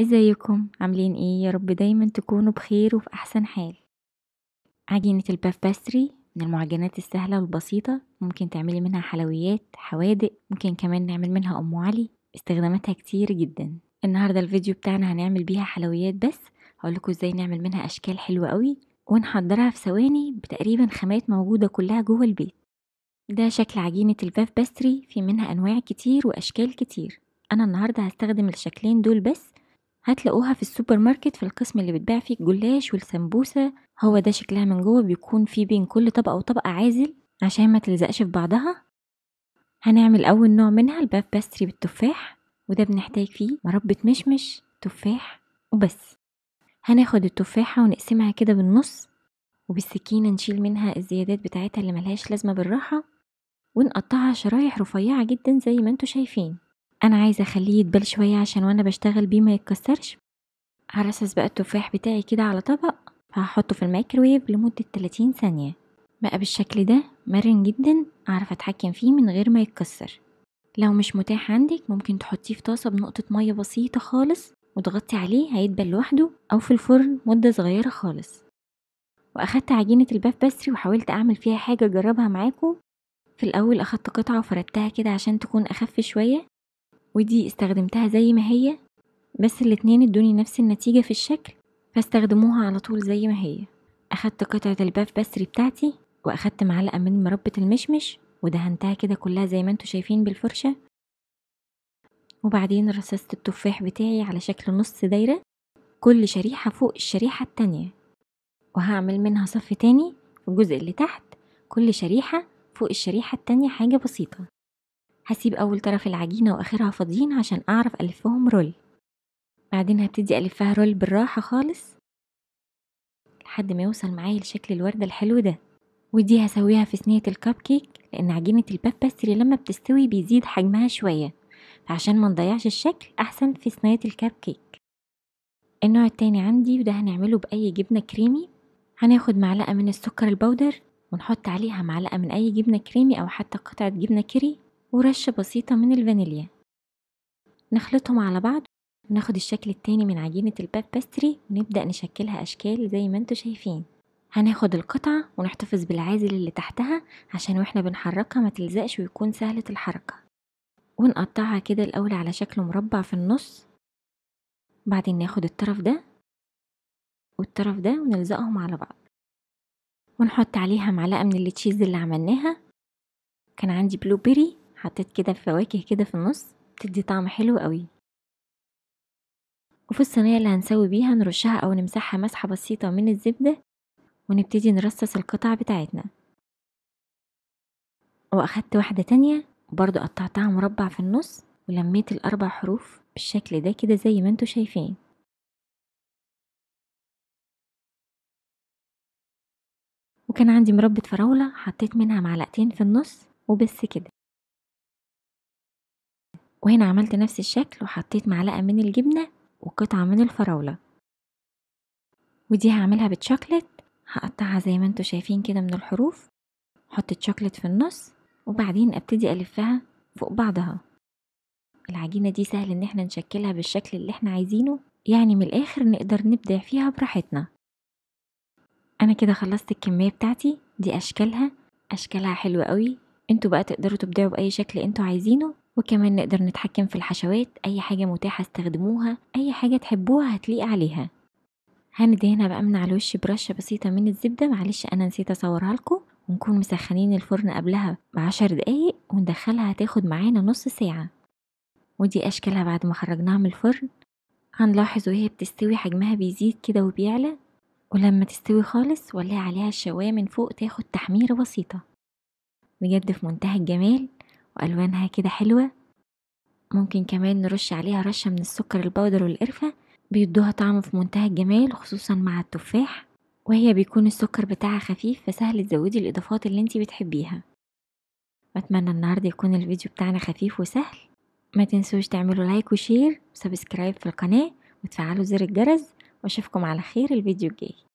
ازيكم؟ عاملين إيه؟ يا رب دايما تكونوا بخير وفي أحسن حال. عجينة ال puff pastry من المعجنات السهلة والبسيطة. ممكن تعملي منها حلويات حوادق ممكن كمان نعمل منها أم علي. استخداماتها كتير جدا. النهاردة الفيديو بتاعنا هنعمل بيها حلويات بس. هقولكوا إزاي نعمل منها أشكال حلوة قوي. ونحضرها في ثواني بتقريبا خامات موجودة كلها جوه البيت. ده شكل عجينة ال puff pastry في منها أنواع كتير وأشكال كتير. أنا النهاردة هستخدم الشكلين دول بس. هتلاقوها في السوبر ماركت في القسم اللي بتباع فيه الجلاش والسمبوسة. هو ده شكلها من جوه بيكون فيه بين كل طبقة وطبقة عازل عشان ما تلزقش في بعضها. هنعمل أول نوع منها ال puff pastry بالتفاح وده بنحتاج فيه مربى مشمش تفاح وبس. هناخد التفاحة ونقسمها كده بالنص وبالسكينة نشيل منها الزيادات بتاعتها اللي ملهاش لازمة بالراحة ونقطعها شرايح رفيعة جدا زي ما أنتوا شايفين. أنا عايزة أخليه يدبل شوية عشان وأنا بشتغل بيه ما يتكسرش. هرصص بقى التفاح بتاعي كده على طبق هحطه في الميكروويف لمدة 30 ثانية. بقى بالشكل ده مرن جدا أعرف أتحكم فيه من غير ما يتكسر. لو مش متاح عندك ممكن تحطيه في طاسة بنقطة مية بسيطة خالص وتغطي عليه هيدبل لوحده أو في الفرن مدة صغيرة خالص. وأخدت عجينة ال puff pastry وحاولت أعمل فيها حاجة أجربها معاكم في الأول أخدت قطعة وفردتها كده عشان تكون أخف شوية. ودي استخدمتها زي ما هي بس الاتنين ادوني نفس النتيجة في الشكل فاستخدموها على طول زي ما هي. أخدت قطعة ال puff pastry بتاعتي وأخدت معلقة من مربى المشمش ودهنتها كده كلها زي ما أنتوا شايفين بالفرشة. وبعدين رصصت التفاح بتاعي على شكل نص دايرة كل شريحة فوق الشريحة التانية. وهعمل منها صف تاني في الجزء اللي تحت كل شريحة فوق الشريحة التانية حاجة بسيطة. هسيب أول طرف العجينة وآخرها فاضيين عشان أعرف ألفهم roll. بعدين هبتدي ألفها roll بالراحة خالص. لحد ما يوصل معايا لشكل الوردة الحلو ده. ودي هسويها في صينية الكب كيك لأن عجينة ال puff pastry لما بتستوي بيزيد حجمها شوية. فعشان ما نضيعش الشكل أحسن في صينية الكب كيك. النوع التاني عندي وده هنعمله بأي جبنة كريمي. هناخد معلقة من السكر البودر ونحط عليها معلقة من أي جبنة كريمي أو حتى قطعة جبنة كيري. ورشة بسيطة من الفانيليا. نخلطهم على بعض وناخد الشكل التاني من عجينة ال puff pastry ونبدأ نشكلها أشكال زي ما أنتوا شايفين. هناخد القطعة ونحتفظ بالعازل اللي تحتها عشان وإحنا بنحركها ما تلزقش ويكون سهلة الحركة. ونقطعها كده الأول على شكل مربع في النص. بعدين ناخد الطرف ده والطرف ده ونلزقهم على بعض. ونحط عليها معلقة من التشيز اللي عملناها. كان عندي بلو بيري حطيت كده فواكه كده في النص بتدي طعم حلو قوي. وفي الصينية اللي هنسوي بيها نرشها أو نمسحها مسحة بسيطة من الزبدة ونبتدي نرصص القطع بتاعتنا. وأخدت واحدة تانية برضو قطعتها مربع في النص ولميت الأربع حروف بالشكل ده كده زي ما أنتوا شايفين. وكان عندي مربى فراولة حطيت منها معلقتين في النص وبس كده. وهنا عملت نفس الشكل وحطيت معلقة من الجبنة وقطعة من الفراولة. ودي هعملها بتشوكلت هقطعها زي ما أنتوا شايفين كده من الحروف أحط الشوكلت في النص وبعدين ابتدي ألفها فوق بعضها. العجينة دي سهل إن إحنا نشكلها بالشكل اللي إحنا عايزينه يعني من الآخر نقدر نبدع فيها براحتنا. أنا كده خلصت الكمية بتاعتي دي أشكالها أشكالها حلوة قوي أنتوا بقى تقدروا تبدعوا بأي شكل أنتوا عايزينه. وكمان نقدر نتحكم في الحشوات أي حاجة متاحة استخدموها أي حاجة تحبوها هتليق عليها. هندهنها بقى من على الوش برشة بسيطة من الزبدة معلش أنا نسيت أصورها لكم. ونكون مسخنين الفرن قبلها بعشر دقايق وندخلها هتاخد معانا نص ساعة. ودي أشكالها بعد ما خرجناها من الفرن. هنلاحظ وهي بتستوي حجمها بيزيد كده وبيعلى. ولما تستوي خالص ولي عليها الشواية من فوق تاخد تحميرة بسيطة. بجد في منتهى الجمال وألوانها كده حلوة. ممكن كمان نرش عليها رشة من السكر البودر والقرفة. بيدوها طعم في منتهى الجمال خصوصا مع التفاح. وهي بيكون السكر بتاعها خفيف فسهل تزودي الإضافات اللي انتي بتحبيها. بتمنى النهاردة يكون الفيديو بتاعنا خفيف وسهل. ما تنسوش تعملوا like و share و subscribe في القناة وتفعلوا زر الجرس وأشوفكم على خير الفيديو الجاي.